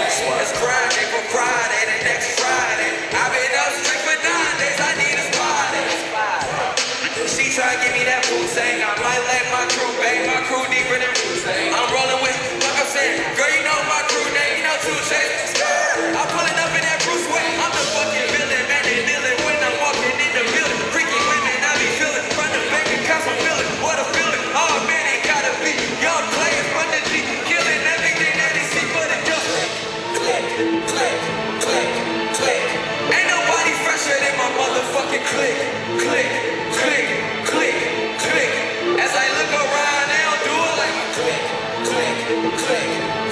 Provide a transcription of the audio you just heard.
It's crack. Click.